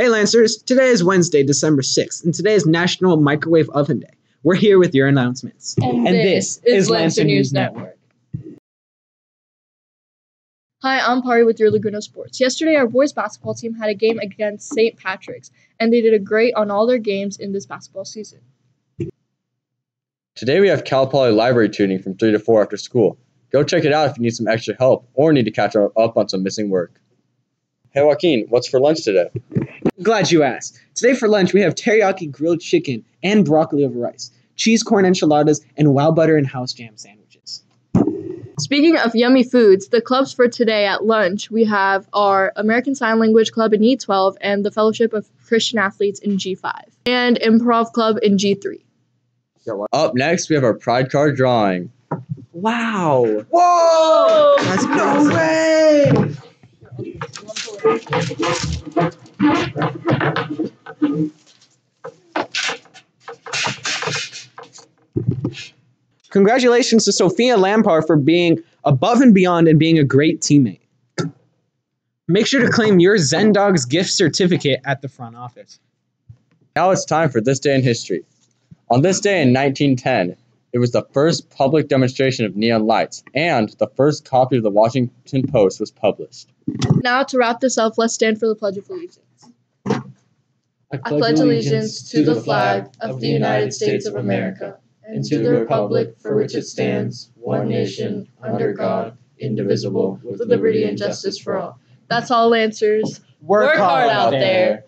Hey Lancers, today is Wednesday, December 6th, and today is National Microwave Oven Day. We're here with your announcements. And, this, is Lancer News Network. Hi, I'm Pari with your Laguna Sports. Yesterday, our boys basketball team had a game against St. Patrick's, and they did a great on all their games in this basketball season. Today we have Cal Poly Library tuning from 3 to 4 after school. Go check it out if you need some extra help or need to catch up on some missing work. Hey Joaquin, what's for lunch today? Glad you asked. Today for lunch, we have teriyaki grilled chicken and broccoli over rice, cheese corn enchiladas, and wow butter and house jam sandwiches. Speaking of yummy foods, the clubs for today at lunch we have our American Sign Language Club in E12 and the Fellowship of Christian Athletes in G5, and Improv Club in G3. Up next, we have our Pride Card drawing. Wow! Whoa! That's no way! Congratulations to Sophia Lampard for being above and beyond and being a great teammate. Make sure to claim your Zen Dogs gift certificate at the front office. Now it's time for this day in history. On this day in 1910, it was the first public demonstration of neon lights, and the first copy of the Washington Post was published. Now, to wrap this up, let's stand for the Pledge of Allegiance. I pledge allegiance to the flag of the United States of America and to the republic for which it stands, one nation, under God, indivisible, with liberty and justice for all. That's all, Lancers. Work, Work hard out there.